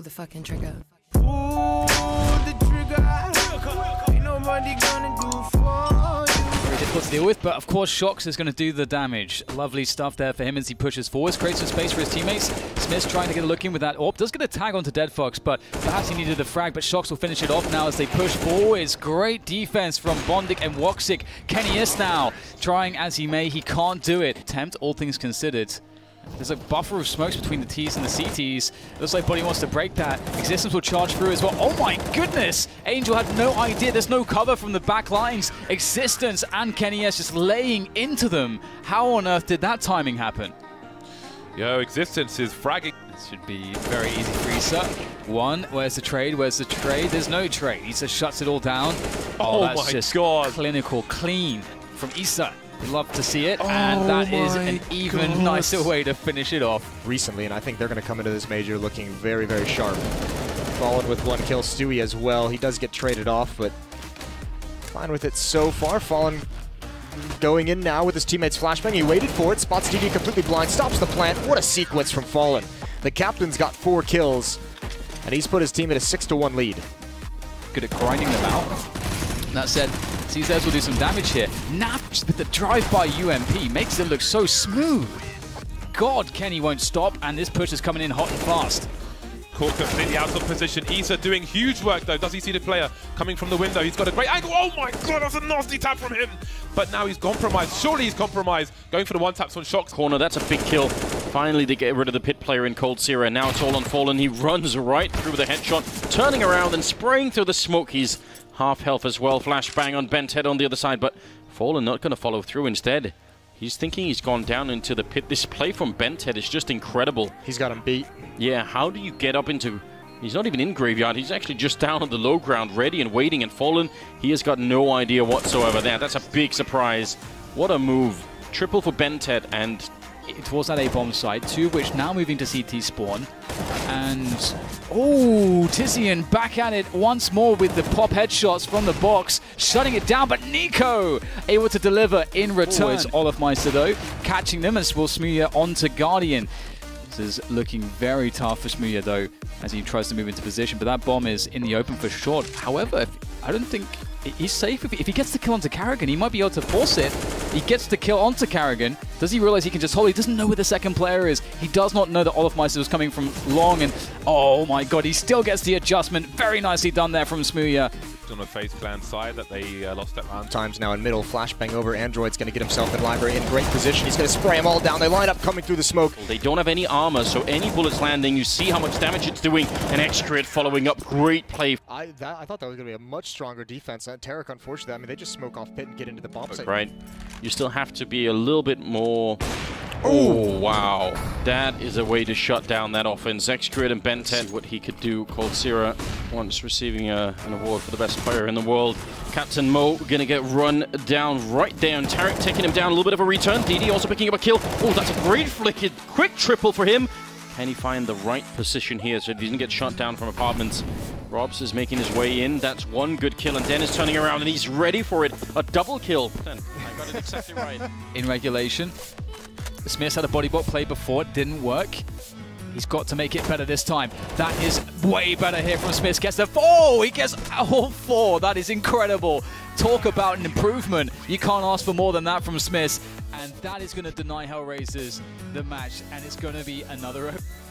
Pull the fucking trigger. Pull the trigger. Ain't nobody gonna do for you. Very difficult to deal with, but of course Shox is going to do the damage. Lovely stuff there for him as he pushes forwards, creates some space for his teammates. Smith's trying to get a look in with that AWP. Does get a tag onto DeadFox, but perhaps he needed a frag, but Shox will finish it off now as they push forwards. Great defense from Bondik and Woxic. Kenny is now trying as he may. He can't do it. Attempt, all things considered. There's a buffer of smokes between the T's and the CTs. Looks like Buddy wants to break that. ex6TenZ will charge through as well. Oh my goodness! ANGE1 had no idea. There's no cover from the back lines. ex6TenZ and kennyS just laying into them. How on earth did that timing happen? Yo, ex6TenZ is fragging. This should be very easy for ISSAA. One, where's the trade? Where's the trade? There's no trade. ISSAA shuts it all down. Oh, oh that's my just God. clinical, clean from ISSAA. Love to see it, and Oh that is an even God. nicer way to finish it off. recently, and I think they're going to come into this major looking very, very sharp. Fallen with one kill, Stewie as well. He does get traded off, but fine with it so far. Fallen going in now with his teammates flashbang. He waited for it, spots DD completely blind, stops the plant. What a sequence from Fallen. The captain's got four kills, and he's put his team at a 6 to one lead. Good at grinding them out. That said, CZs will do some damage here. Naps, with the drive-by UMP makes it look so smooth. God, Kenny won't stop, and this push is coming in hot and fast. Caught completely out of position. ISSAA doing huge work though. Does he see the player coming from the window? He's got a great angle. Oh my god, that's a nasty tap from him. But now he's compromised. Surely he's compromised. Going for the one taps on Shox. corner. That's a big kill. Finally, they get rid of the pit player in coldzera. Now it's all on Fallen. He runs right through the headshot, turning around and spraying through the smoke. He's half health as well. Flashbang on BnTeT on the other side, but Fallen not going to follow through instead. He's thinking he's gone down into the pit. This play from BnTeT is just incredible. He's got him beat. Yeah, how do you get up into... He's not even in graveyard. He's actually just down on the low ground, ready and waiting and fallen. He has got no idea whatsoever there. That's a big surprise. What a move. Triple for BnTeT and towards that A-bomb side, two of which now moving to CT spawn. And, oh, Tizian back at it once more with the pop headshots from the box, shutting it down, but NiKo able to deliver in return. It's Olafmeister though, catching them as will smooya onto Guardian. This is looking very tough for smooya though, as he tries to move into position, but that bomb is in the open for short. However, I don't think he's safe. If, he gets the kill onto Karrigan, he might be able to force it. He gets the kill onto Karrigan. Does he realize he can just hold? He doesn't know where the second player is. He does not know that Olafmeister was coming from long, and oh my god, he still gets the adjustment. Very nicely done there from smooya. On the FaZe clan side that they uh, lost that round. Times now in middle, flashbang over. Android's going to get himself in library in great position. He's going to spray them all down. They line up coming through the smoke. they don't have any armor, so any bullets landing, you see how much damage it's doing. And Xccurate following up. Great play. I that, I thought that was going to be a much stronger defense. Uh, Tarek, unfortunately, I mean, they just smoke off pit and get into the bomb site. Right. You still have to be a little bit more... Oh, wow. That is a way to shut down that offense. Xccurate and BnTeT, what he could do. coldzera once receiving a, an award for the best player in the world. Captain Mo gonna get run down right down. Tarek taking him down. A little bit of a return. DD also picking up a kill. Oh, that's a great flick. A quick triple for him. Can he find the right position here so he doesn't get shot down from apartments? Robs is making his way in. That's one good kill. And Dennis turning around and he's ready for it. A double kill. I got it exactly right. in regulation. Smith's had a body block play before, it didn't work. He's got to make it better this time. That is way better here from Smith. Gets the four. He gets all four. That is incredible. Talk about an improvement. You can't ask for more than that from Smith. And that is going to deny Hellraisers the match. And it's going to be another